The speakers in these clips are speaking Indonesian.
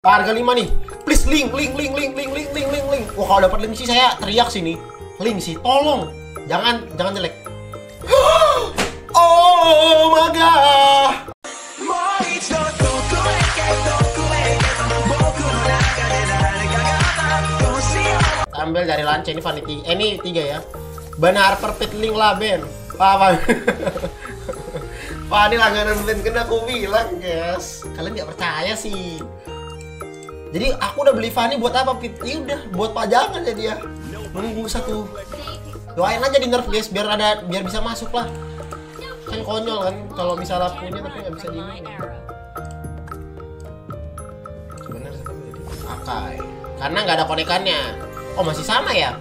Harga 5 nih. Please link, link, link, link, link, link, link, link, link. Wah, kalau dapat link sih saya teriak sini. Link sih, tolong. Jangan, jangan jelek. oh my god. Ambil dari lance ini vanity. Eh, ini tiga ya. Benar perfect link lah Ben. Apa? Wah ini langganan Ben kena aku bilang guys. Kalian nggak percaya sih. Jadi aku udah beli Fanny buat apa Pit? Ya udah buat pajangan ya dia. Nunggu satu. Doain aja di nerf guys biar ada biar bisa masuk lah. Kan konyol kan kalau misalnya punya tapi nggak bisa di Sebenarnya Akai. Karena nggak ada konekannya. Oh masih sama ya?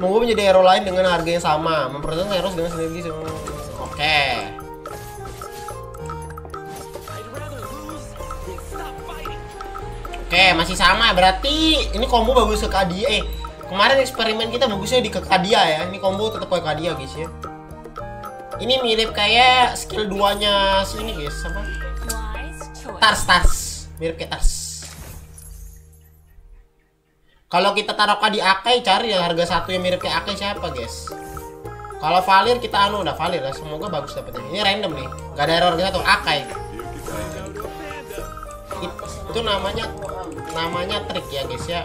Monggo menjadi hero lain dengan harga yang sama. Mempertahankan hero dengan sinergi. Oke. Okay. Oke, masih sama. Berarti ini combo bagus ke Kadia. Eh, kemarin eksperimen kita bagusnya di ke Kadia ya. Ini combo tetap ke Kadia, guys ya. Ini mirip kayak skill 2-nya sini, guys. Apa? Tars, Tars. Mirip kayak Tars. Kalau kita taruh di Akai, cari yang harga satu yang mirip kayak Akai siapa, guys? Kalau Valir kita anu udah Valir ya. Semoga bagus dapetnya. Ini random nih. Gak ada error satu Akai. Itu namanya namanya trik ya guys ya.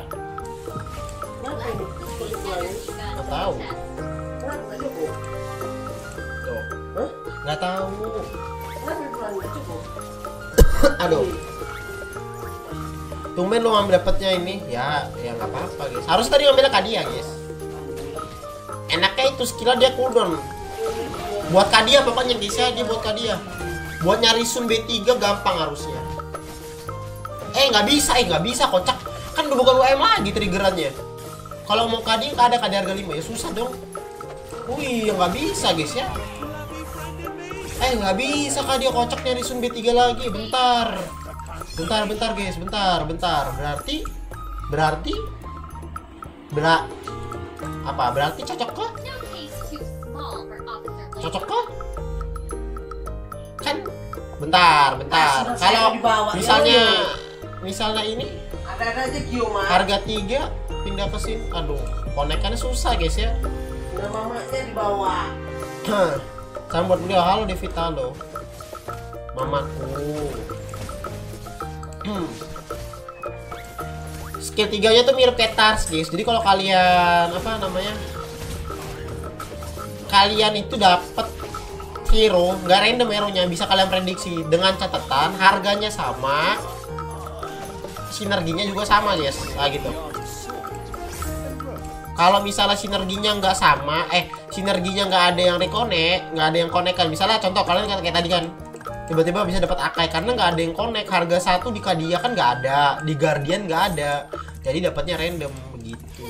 Nggak tahu. Nggak tahu. Aduh. Tumben lo ngambil dapetnya ini. Ya ya nggak apa-apa guys. Harus tadi ngambil kadia guys. Enaknya itu skillnya dia cooldown buat kadia pokoknya guys ya. Dia buat kadia buat nyari sun B3 gampang harusnya eh nggak bisa eh nggak bisa kocak. Kan udah bukan UM lagi triggerannya kalau mau kadi nggak ada kadi harga 5 ya susah dong. Wih nggak bisa guys ya. Eh nggak bisa kadi kocak nyari sun B3 lagi. Bentar. Bentar bentar guys. Bentar bentar. Berarti berarti berat apa? Berarti cocok kah? Cocok kah? Kan? Bentar bentar. Kalau misalnya misalnya ini ada aja Gioma harga tiga pindah ke sini. Aduh konekannya susah guys ya. Nama mamanya di bawah. Sambut beliau halo Devita lo mamaku. Skill tiganya tuh mirip kayak Tars guys. Jadi kalau kalian apa namanya kalian itu dapat hero nggak random hero nya bisa kalian prediksi dengan catatan harganya sama sinerginya juga sama guys nah gitu. Kalau misalnya sinerginya nggak sama eh sinerginya nggak ada yang reconnect nggak ada yang connect misalnya contoh kalian kan kayak tadi kan tiba-tiba bisa dapat akai karena nggak ada yang connect harga satu di Kadia kan nggak ada di Guardian nggak ada. Jadi dapatnya random begitu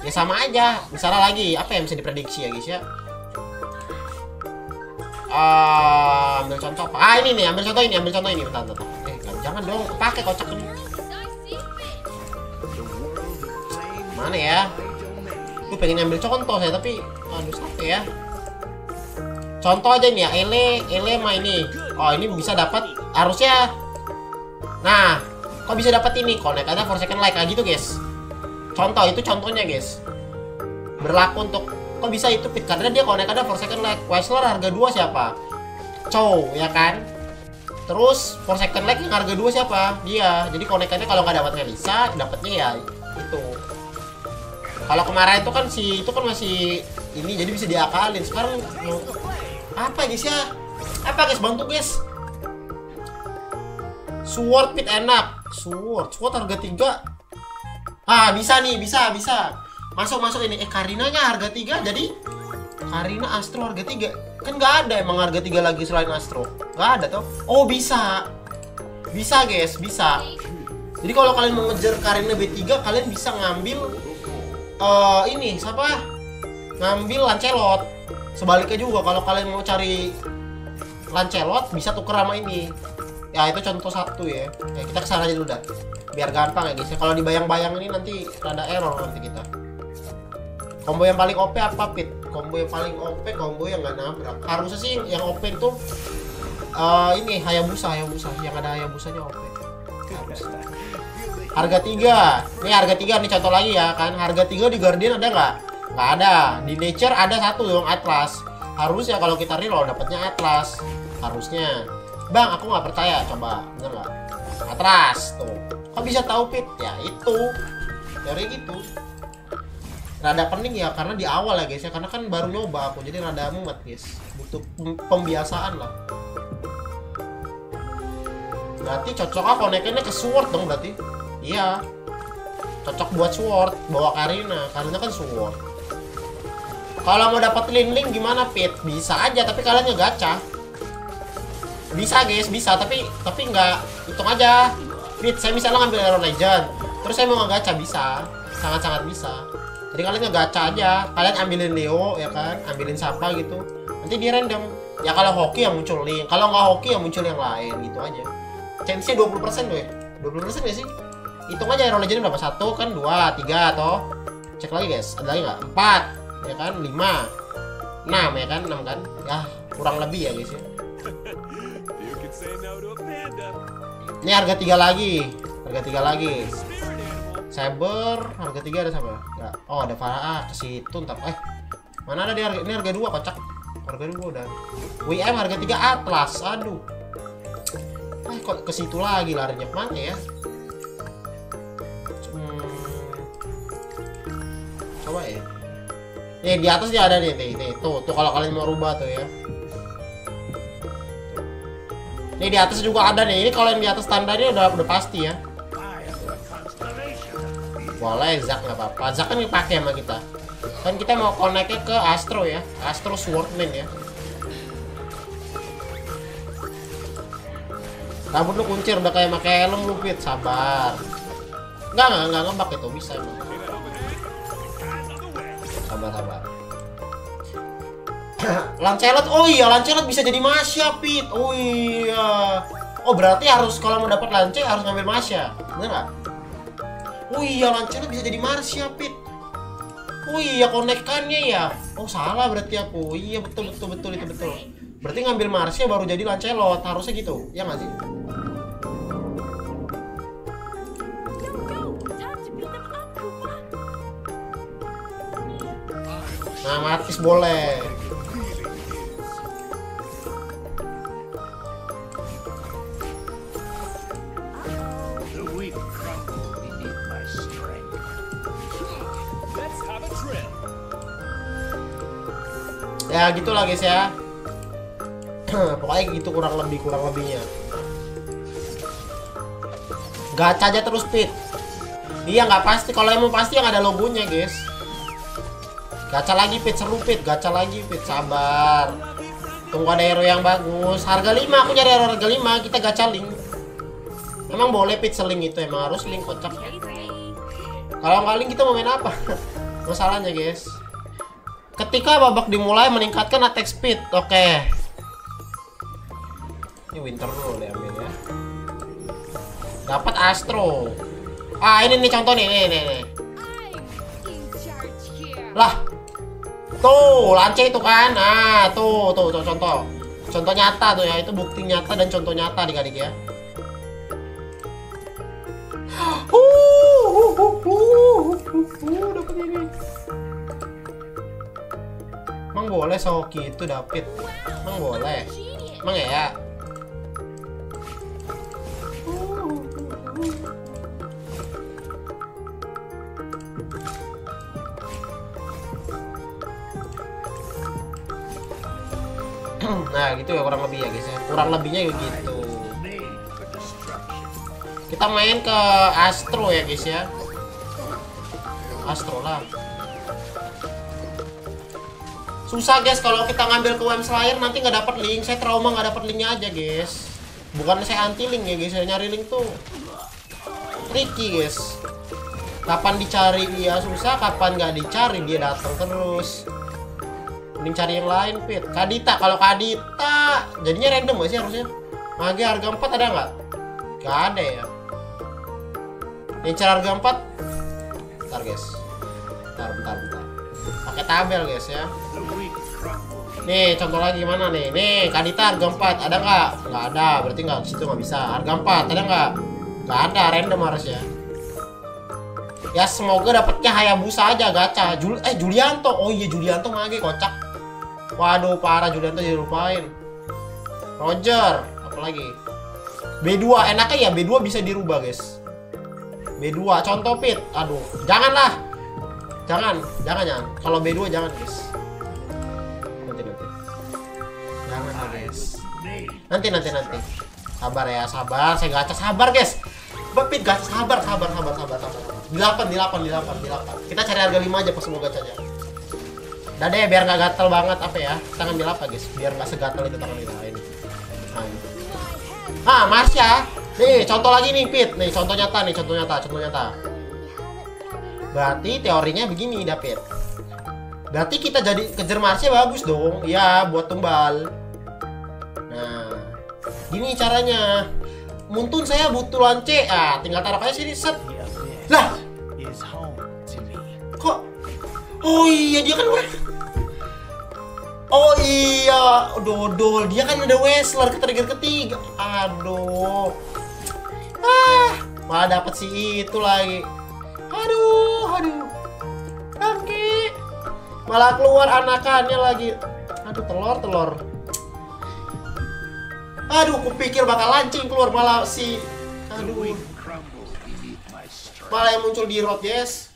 ya sama aja. Misalnya lagi apa yang bisa diprediksi ya guys ya? Uh, ambil contoh. Ah ini nih ambil contoh ini ambil contoh ini. Bentar, bentar. Jangan dong pakai kocak ini. Mana ya? Gue pengen ambil contoh saya tapi aduh sakit ya. Contoh aja nih ya ele ele mah ini. Oh ini bisa dapat harusnya. Nah kok bisa dapat ini? Connect ada for second like gitu guys. Contoh itu contohnya guys. Berlaku untuk kok bisa itu? Pit karena dia connect ada for second like. Weisler harga 2 siapa? Chow ya kan terus for second like yang harga 2 siapa? Dia. Jadi konekannya kalau nggak dapat Melisa dapatnya ya itu. Kalau kemarin itu kan si itu kan masih ini jadi bisa diakalin. Sekarang apa guys ya? Apa guys bantu guys? Sword pit enak. Sword sword harga 3 ah bisa nih bisa bisa. Masuk masuk ini. Eh Karinanya harga 3 jadi Karina Astro harga 3 kan nggak ada emang harga 3 lagi selain Astro. Nggak ada tuh oh bisa. Bisa guys bisa. Jadi kalau kalian mau ngejar Karina B3 kalian bisa ngambil uh, ini siapa? Ngambil Lancelot. Sebaliknya juga kalau kalian mau cari Lancelot bisa tuker sama ini. Ya itu contoh satu ya, ya kita ke sana aja dulu dah. Biar gampang ya guys ya. Kalau dibayang-bayang ini nanti ada error nanti kita combo yang paling OP apa pit combo yang paling OP combo yang nggak nabrak harusnya sih yang OP itu uh, ini Hayabusa Hayabusa yang ada Hayabusanya OP Harga 3. Ini harga 3 nih contoh lagi ya kan. Harga 3 di Guardian ada nggak? Nggak ada. Di Nature ada satu dong Atlas. Harusnya kalau kita reroll dapatnya Atlas. Harusnya. Bang, aku nggak percaya. Coba, bener nggak? Atlas tuh. Kok bisa tahu Pit? Ya itu. Dari gitu. Rada pening ya karena di awal ya guys ya. Karena kan baru nyoba aku jadi rada mumet guys. Butuh pem- pembiasaan lah. Berarti cocoknya koneknya ke sword dong berarti. Iya. Cocok buat sword bawa Karina. Karina kan sword. Kalau mau dapat link-link gimana Pit? Bisa aja tapi kalian gacha bisa guys bisa tapi tapi nggak hitung aja. Pit saya misalnya ngambil Hero Legend terus saya mau ngegacha bisa. Sangat-sangat bisa jadi kalian ngegacha aja kalian ambilin Leo ya kan? Ambilin siapa gitu. Nanti dia random. Ya kalau hoki yang muncul link kalau nggak hoki yang muncul yang lain gitu aja. Chance-nya 20% loh ya 20% ya sih? Hitung aja Hero Legend berapa? Satu kan dua tiga atau cek lagi guys. Ada lagi nggak? Empat ya kan? Lima. Enam ya kan? Enam kan? Ya kurang lebih ya guys ya. Ini harga tiga lagi. Harga tiga lagi. Saber harga tiga ada sama nggak. Oh ada Farah. Ah ke situ ntar. Eh mana ada di harga ini harga dua kocak. Harga dua udah. WM harga tiga Atlas. Aduh. Eh kok ke situ lagi larinya? Ke mana ya? Hmm. coba ya. Nih di atas dia ada nih. Nih, nih. tuh tuh kalau kalian mau rubah tuh ya. Nih di atas juga ada nih. Ini kalau yang di atas standarnya udah udah pasti ya. Boleh Zak nggak apa-apa. Zak kan dipakai sama kita. Kan kita mau connect ke Astro ya. Astro Swordman ya. Rambut lu kuncir udah kayak pakai helm lu Pit. Sabar. Enggak enggak enggak ngebak itu bisa emang. Sabar sabar. Lancelot, oh iya Lancelot bisa jadi Masya Pit. Oh iya. Oh berarti harus kalau mau dapat Lance harus ngambil Masya. Bener nggak? Oh iya Lancelot bisa jadi Marsha Pit. Oh iya konekannya ya. Oh salah berarti aku. Iya betul betul betul itu betul. Berarti ngambil Marsha baru jadi Lancelot. Harusnya gitu. Ya nggak sih? Nah, Martis boleh. Ya gitulah guys ya. Pokoknya gitu kurang lebih kurang lebihnya. Gacha aja terus pit. Iya nggak pasti kalau emang pasti yang ada logonya guys. Gacha lagi pit seru pit, gacha lagi pit sabar. Tunggu ada hero yang bagus. Harga 5 aku nyari hero harga 5 kita gacha link. Emang boleh pit seling itu emang harus link kocak. Kalau nggak link kita mau main apa? Masalahnya guys. Ketika babak dimulai meningkatkan attack speed. Oke. Ini winter dulu deh ambil ya. Dapat Astro. Ah, ini nih contoh nih, nih, nih, nih. Lah. Tuh, lance itu kan. Nah, tuh, tuh, tuh contoh. Contoh nyata tuh ya, itu bukti nyata dan contoh nyata adik-adik ya. Uh, uh, uh, uh, uh, uh, dapat ini. Emang boleh Soki itu David? Emang boleh? Emang ya? nah gitu ya kurang lebih ya guys ya kurang lebihnya ya gitu kita main ke Astro ya guys ya Astro lah susah guys. Kalau kita ngambil ke WM Slayer nanti nggak dapat link. Saya trauma nggak dapat linknya aja guys. Bukan saya anti link ya guys. Saya nyari link tuh tricky guys. Kapan dicari dia susah kapan nggak dicari dia datang terus. Mending cari yang lain pit. Kadita kalau Kadita jadinya random gak sih harusnya? Mage harga 4 ada nggak? Nggak ada ya. Yang cara harga 4 bentar guys. Bentar bentar bentar. Pakai tabel guys ya. Nih contoh lagi gimana nih nih Kadita harga 4 ada nggak nggak ada berarti nggak situ nggak bisa harga 4 ada nggak Gak ada random harusnya. Ya semoga dapetnya Hayabusa aja gacha. Jul eh Julianto. Oh iya Julianto mage kocak. Waduh parah Julianto jadi lupain. Roger, apa lagi? B2 enaknya ya B2 bisa dirubah guys. B2 contoh pit. Aduh, janganlah. Jangan, jangan jangan. Kalau B2 jangan guys. Nanti nanti nanti. Sabar ya, sabar. Saya gacha sabar, guys. Bepit gacha sabar, sabar, sabar, sabar, sabar. Di 8, di 8, di 8, di 8. Kita cari harga 5 aja pas semua gacanya. Udah deh, biar nggak gatel banget apa ya. Ngambil apa, guys? Biar nggak segatel itu tangan kita ini. Nah, ini. Marsha. Nih, contoh lagi nih, Pit. Nih, contoh nyata nih, contoh nyata, contoh nyata. Berarti teorinya begini, David. Berarti kita jadi kejar Marsha bagus dong. Ya, buat tumbal. Gini caranya. Muntun saya butuh lance. Ah, tinggal taruh aja sini set. Lah, kok Oh iya, dia kan Oh iya, dodol. Dia kan ada Wrestler ke trigger ketiga. Aduh. Ah, malah dapat si itu lagi. Aduh, aduh. Bangke. Malah keluar anakannya lagi. Aduh, telur, telur. Aduh, kupikir bakal lancing keluar malah si Aduh, malah yang muncul di road, yes.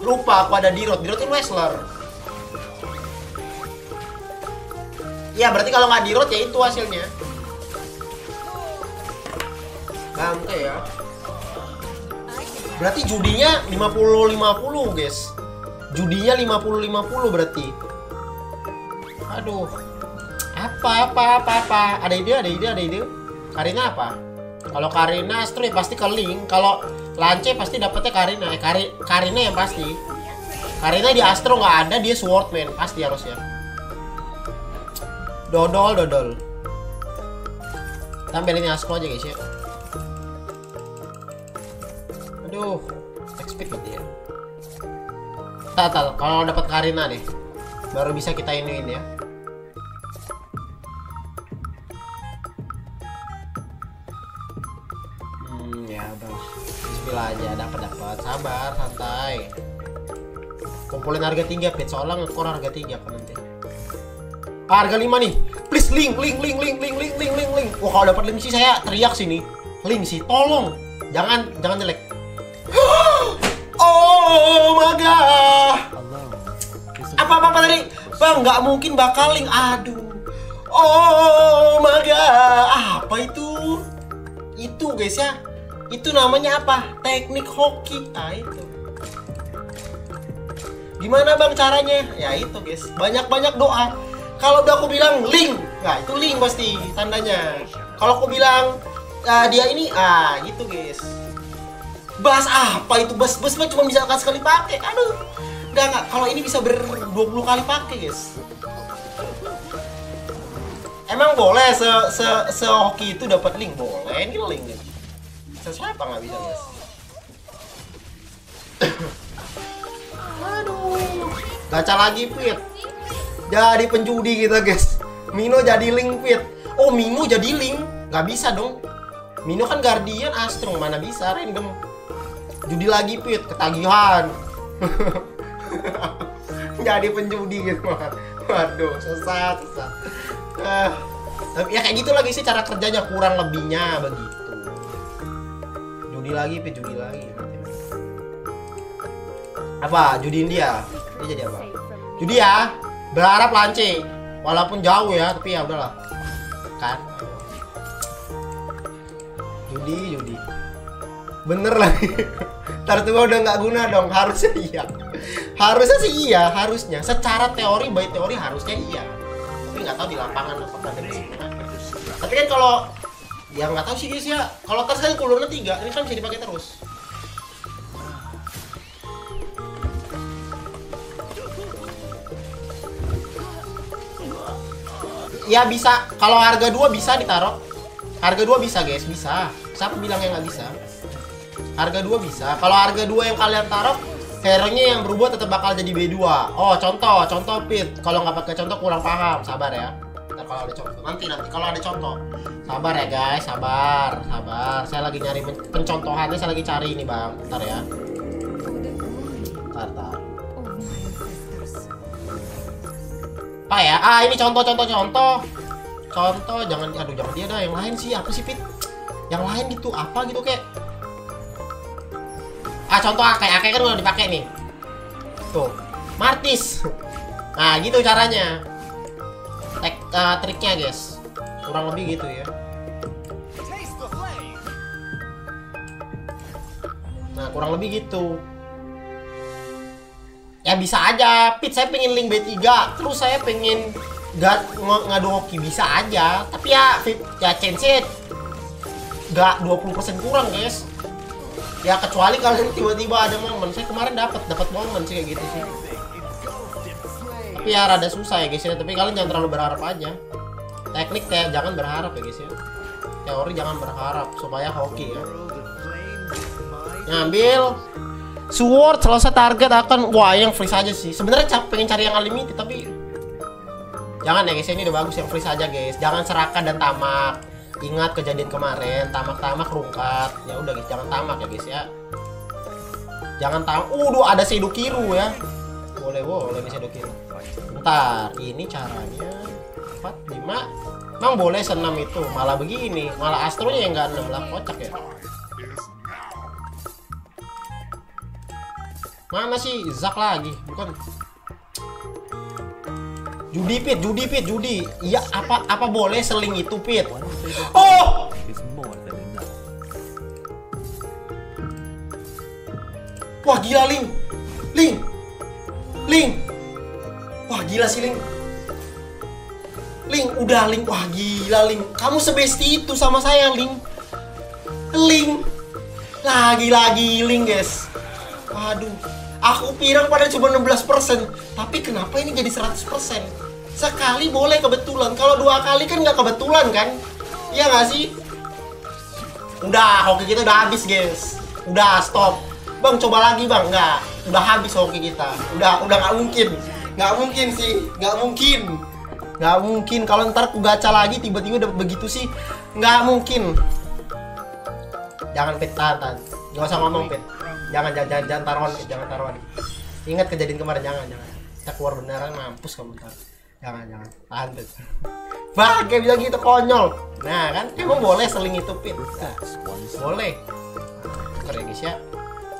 Lupa aku ada di road. Di road itu wrestler. Ya, berarti kalau nggak di road ya itu hasilnya. Bangke ya. Berarti judinya 50-50, guys. Judinya 50-50 berarti. Aduh. Apa apa apa apa? Ada ide, ada ide, ada ide. Karina apa? Kalau Karina Astro ya pasti ke Link. Kalau Lance pasti dapetnya Karina. Eh, Kari, Karina yang pasti. Karina di Astro nggak ada, dia Swordman pasti harusnya. Dodol, dodol. Tampilin Astro aja guys ya. Aduh, speed berarti ya. Tak, kalau dapat Karina deh, baru bisa kita iniin ya. Bismillah aja, dapat dapat. Sabar, santai. Kumpulin harga 3 pit, soalnya ngekor harga 3 kan nanti. Harga 5 nih. Please link, link, link, link, link, link, link, link, link. Wah, kalau dapat link sih saya teriak sini. Link sih, tolong. Jangan, jangan jelek. oh my god. Apa apa, apa tadi? Bang, nggak mungkin bakal link. Aduh. Oh my god. Apa itu? Itu guys ya. Itu namanya apa? Teknik hoki. Ah itu. Gimana bang caranya? Ya itu guys. Banyak-banyak doa. Kalau udah aku bilang link, nah itu link pasti tandanya. Kalau aku bilang ah, dia ini, ah gitu guys. Bas apa itu bas bas cuma bisa sekali pakai. Aduh. Enggak enggak. Kalau ini bisa ber 20 kali pakai guys. Emang boleh se se se hoki itu dapat link boleh ini link Siapa nggak bisa guys? Aduh. Gacha lagi Pit. Jadi penjudi kita guys. Mino jadi link Pit. Oh Mino jadi link. Nggak bisa dong. Mino kan Guardian Astro mana bisa random. Judi lagi Pit ketagihan. jadi penjudi gitu waduh sesat sesat Eh, tapi ya kayak gitu lagi sih cara kerjanya kurang lebihnya begitu judi lagi Pit judi lagi. Apa? Judiin dia dia jadi apa? Judi ya? Berharap lance. Walaupun jauh ya tapi ya udahlah. Kan? Judi judi. Bener lagi. Ntar tuh udah nggak guna dong. Harusnya iya. Harusnya sih iya harusnya. Secara teori by teori harusnya iya. Tapi nggak tahu di lapangan ada kesempatan tapi kan kalau ya nggak tahu sih guys ya. Kalau tas kan kulurnya tiga ini kan bisa dipakai terus. Ya bisa. Kalau harga dua bisa ditaruh. Harga dua bisa guys bisa. Siapa bilang yang nggak bisa? Harga dua bisa. Kalau harga dua yang kalian taruh hero-nya yang berubah tetap bakal jadi B2 oh contoh contoh pit. Kalau nggak pakai contoh kurang paham. Sabar ya kalau ada contoh. Nanti nanti kalau ada contoh. Sabar ya guys. Sabar sabar. Saya lagi nyari pen- pencontohannya saya lagi cari ini bang. Ntar ya. Ntar ntar apa ya? Ah ini contoh contoh contoh. Contoh jangan aduh jangan dia dah. Yang lain sih apa sih pit yang lain gitu apa gitu kayak ah contoh akek akek kan udah dipakai nih. Tuh. Martis. Nah gitu caranya eh, triknya guys. Kurang lebih gitu ya. Nah kurang lebih gitu. Ya bisa aja. Pit saya pengen link B3 terus saya pengen gak ng- ngadu hoki. Bisa aja. Tapi ya fit- ya chance gak 20% kurang guys. Ya kecuali kalian tiba-tiba ada momen. Saya kemarin dapat dapat momen sih kayak gitu sih tapi ya rada susah ya guys ya. Tapi kalian jangan terlalu berharap aja. Teknik kayak jangan berharap ya guys ya. Teori jangan berharap supaya hoki ya. Ngambil. Sword selesai target akan wah yang freeze aja sih. Sebenarnya cap- pengen cari yang unlimited tapi jangan ya guys ini udah bagus yang freeze aja guys. Jangan serakah dan tamak. Ingat kejadian kemarin tamak-tamak rungkat. Ya udah guys jangan tamak ya guys ya. Jangan tamak. Udah ada Sedukiru ya boleh boleh nih Sedukiru bentar ini caranya 4 5 Emang boleh senam itu malah begini malah astronya yang nggak 6 lah kocak ya Mana sih Zak lagi? Bukan. Judi Pit, judi Pit, judi. Iya, apa apa boleh seling itu Pit? Oh! Wah, gila. Ling. Gila sih Ling. Ling, udah Ling. Wah, gila Ling. Kamu sebesti itu sama saya, Ling. Ling. Lagi-lagi Ling, guys. Waduh. Aku pirang pada cuma 16%, tapi kenapa ini jadi 100%? Sekali boleh kebetulan, kalau dua kali kan nggak kebetulan kan? Iya nggak sih? Udah, hoki kita udah habis, guys. Udah, stop. Bang, coba lagi, Bang. Nggak. Udah habis hoki kita. Udah, udah nggak mungkin. Nggak mungkin sih. Nggak mungkin. Nggak mungkin. Kalau ntar aku gacha lagi, tiba-tiba udah begitu sih. Nggak mungkin. Jangan pit, tahan. Nggak usah ngomong, pit. Jangan, jangan, jangan, taruhan, jangan taruhan. Ingat kejadian kemarin, jangan, jangan. Kita keluar beneran, mampus kamu ntar. Jangan, jangan. Tahan, pit. Bah, kayak bilang gitu konyol. Nah, kan emang boleh seling itu, pit. Nah, boleh. Ya.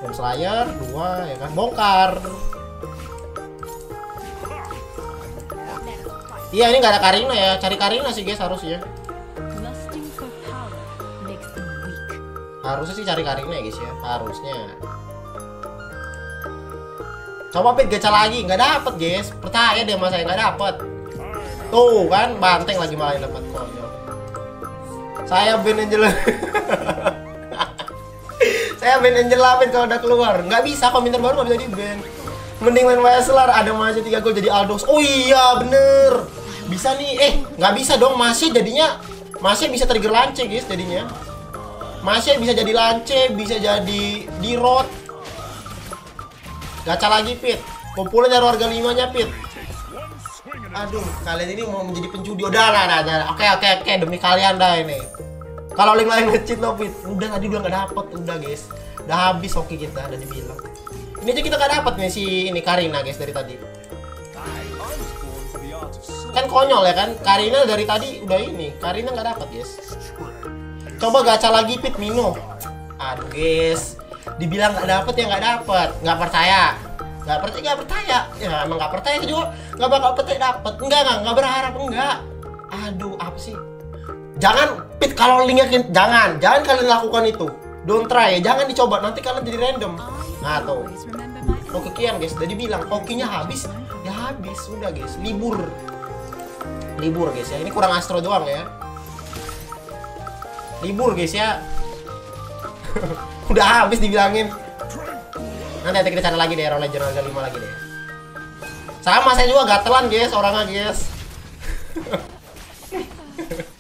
Dem Slayer dua ya kan bongkar. Iya ini nggak ada Karina ya. Cari Karina sih guys harusnya. Harusnya sih cari Karina ya guys ya. Harusnya. Coba pit gacha lagi nggak dapet guys. Percaya deh mas saya nggak dapet. Tuh kan banteng lagi malah dapat konyol. Saya Ben Angela. saya Ben Angela Ben kalau udah keluar. Nggak bisa komentar baru nggak bisa di ban. Mending main Wesler ada masih tiga gol jadi Aldos. Oh iya bener. Bisa nih. Eh nggak bisa dong masih jadinya masih bisa trigger lance guys jadinya. Masih bisa jadi lance, bisa jadi di road. Gacha lagi Pit. Kumpulin dari warga limanya Pit. Aduh, kalian ini mau menjadi penjudi. Udah lah, dah, dah. Oke, oke, oke. Demi kalian dah ini. Kalau link lain ngecit lo, Pit. Udah tadi udah nggak dapet. Udah, guys. Udah habis hoki kita, udah dibilang. Ini aja kita nggak dapet nih si ini Karina, guys, dari tadi. Kan konyol ya kan? Karina dari tadi udah ini. Karina nggak dapet, guys. Coba gacha lagi, Pit Mino. Aduh, guys. Dibilang nggak dapet ya nggak dapet. Nggak percaya. Nggak percaya, nggak percaya. Ya emang nggak percaya juga. Nggak bakal percaya dapet. Enggak, enggak, nggak berharap enggak. Aduh, apa sih? Jangan, Pit kalau linknya jangan, jangan kalian lakukan itu. Don't try, jangan dicoba. Nanti kalian jadi random. Nah tuh. Oke kian guys, udah dibilang hokinya habis, ya habis, udah guys, libur, libur guys ya. Ini kurang astro doang ya. Libur guys ya. udah habis dibilangin. Nanti kita cari lagi deh, Roll Legend harga 5 lagi deh. Sama saya juga gatelan guys, orangnya guys.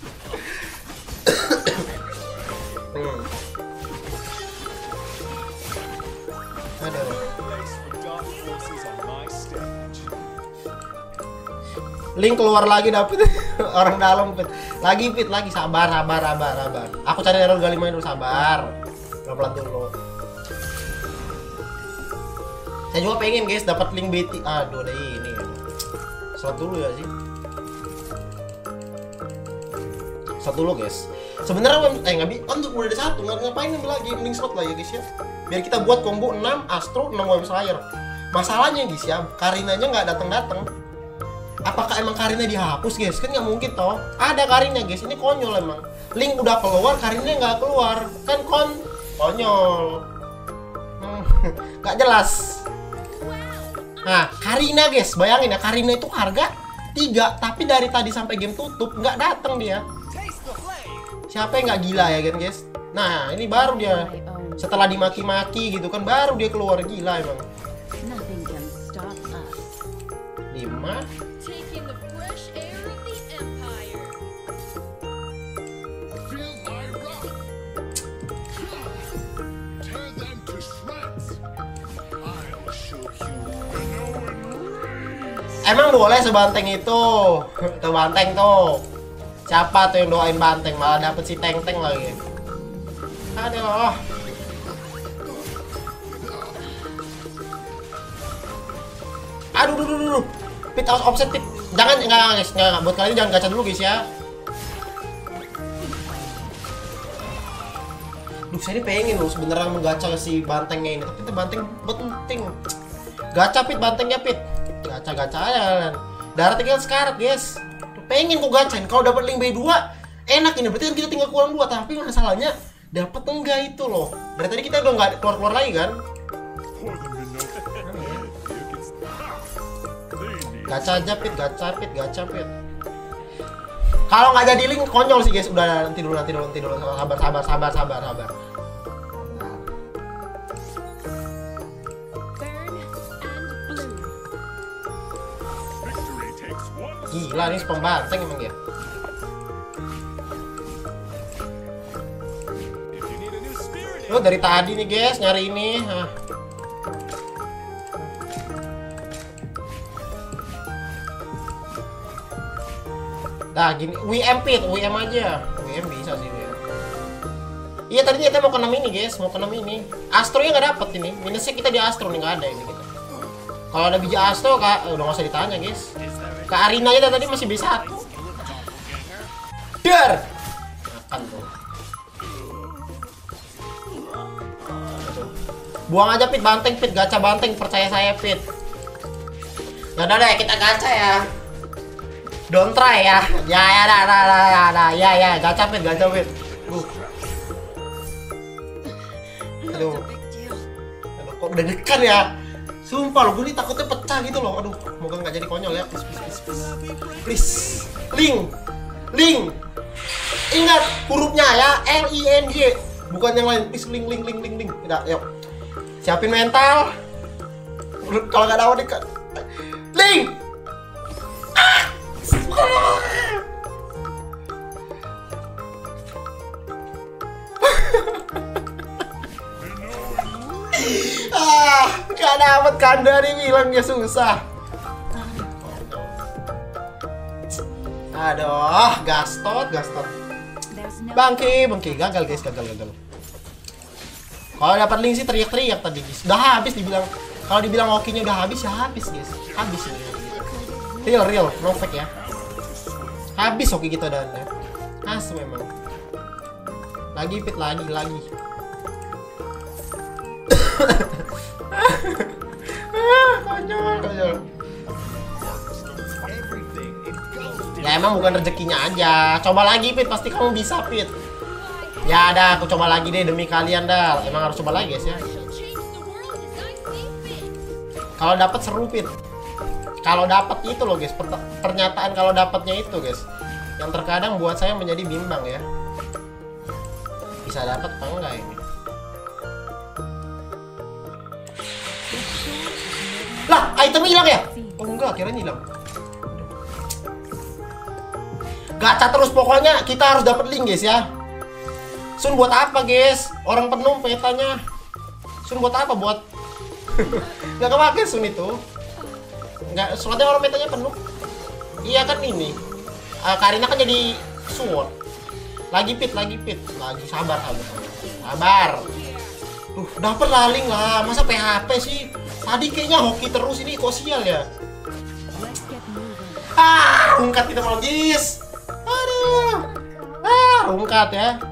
link keluar lagi dapet. Orang dalam pit. Lagi pit lagi. Sabar sabar sabar sabar. Aku cari error galimanya dulu sabar. Pelan pelan dulu. Saya juga pengen guys dapat link BT aduh ada ini. Slot dulu ya sih. Slot dulu guys. Sebenarnya eh nggak bi kan udah ada satu. Nggak ngapain ngambil lagi? Mending slot lah ya guys ya. Biar kita buat combo 6 Astro 6 Web Slayer masalahnya guys ya Karinanya nggak datang datang apakah emang Karina dihapus guys? Kan nggak mungkin toh. Ada Karina guys. Ini konyol emang. Link udah keluar Karina nggak keluar. Kan kon konyol. Hmm, nggak jelas. Nah Karina guys. Bayangin ya Karina itu harga tiga tapi dari tadi sampai game tutup nggak datang dia. Siapa yang nggak gila ya kan guys? Nah ini baru dia. Setelah dimaki-maki gitu kan baru dia keluar. Gila emang. Nothing Emang boleh sebanteng itu? Tuh banteng tuh. Siapa tuh yang doain banteng malah dapet si teng teng lagi. Aduh. Aduh, duh, duh, duh, duh. Pit harus offset pit. Jangan, enggak, guys, enggak, enggak. Buat kalian jangan gacha dulu guys ya. Duh, saya ini pengen loh sebenarnya menggacha si bantengnya ini, tapi itu banteng penting. Gacha pit bantengnya pit. Gacha gacha aja kalian. Darah tinggal sekarat guys. Pengen kok gacain. Kalau dapat link B2 enak ini berarti kan kita tinggal kurang dua tapi masalahnya dapat enggak itu loh. Dari tadi kita udah nggak keluar keluar lagi kan? Gacha aja pit, gacha pit, gacha pit. Kalau nggak jadi link konyol sih guys. Udah nanti dulu, nanti dulu, nanti dulu. Sabar, sabar, sabar, sabar, sabar. Gila nih pembanteng emang ya. Lo dari tadi nih guys nyari ini. Ah. Nah gini, WM pit, WM aja. WM bisa sih WM. Iya tadinya kita mau ke 6 ini guys, mau ke 6 ini. Astro nya nggak dapet ini. Minusnya kita di Astro nih nggak ada ini kita. Kalau ada biji Astro kak, udah nggak usah ditanya guys. Ke Arina aja tadi masih bisa satu. Dar. Tuh. Buang aja pit banteng pit gacha banteng percaya saya pit. Ya udah deh kita gacha ya. Don't try ya. Ya ya dah dah dah dah, dah. Ya ya gacha pit gacha pit. Uh. Aduh. Aduh kok udah dekat ya. Sumpah loh, gue nih takutnya pecah gitu loh. Aduh, moga nggak jadi konyol ya. Please, please, please, please. Please. Link. Link. Ingat hurufnya ya, L I N G. Bukan yang lain. Please link link link link link. Tidak, yuk. Siapin mental. Kalau nggak dapat dekat. Link. Ah! Ah, gak dapet kanda nih bilangnya susah. Aduh, gastot, gastot. Bangki, bangki, gagal guys, gagal, gagal. Kalau dapat link sih teriak-teriak tadi guys. Udah habis dibilang. Kalau dibilang hokinya udah habis ya habis guys. Habis ini. Real, real, no ya. Habis hoki kita dan ya. As memang. Lagi pit lagi, lagi. Ya emang bukan rezekinya aja. Coba lagi Pit, pasti kamu bisa Pit. Ya ada, aku coba lagi deh demi kalian dah. Emang harus coba lagi guys ya. Kalau dapat seru Pit. Kalau dapat itu loh guys, per- pernyataan kalau dapatnya itu guys. Yang terkadang buat saya menjadi bimbang ya. Bisa dapat apa enggak ini? Itemnya hilang ya? Oh enggak, kiranya hilang. Gacha terus pokoknya kita harus dapat link guys ya. Sun buat apa guys? Orang penuh petanya. Sun buat apa buat? Nggak kepake Sun itu. Nggak, soalnya orang petanya penuh. Iya kan ini. Ah, Karina kan jadi sword. Lagi pit, lagi pit. Lagi sabar, sabar. Sabar. Duh, dapet laling lah. Masa PHP sih? Tadi kayaknya hoki terus ini kok sial ya. Ah, rungkat kita mau logis. Aduh. Ah, rungkat ya.